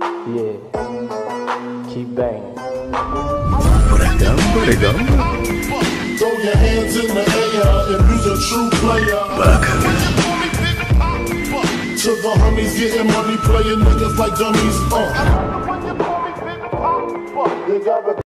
Yeah. Keep banging. Caramba, legal. Throw your hands in the air if be a true player. To the homies getting money, playing niggas like dummies. Uh. You gotta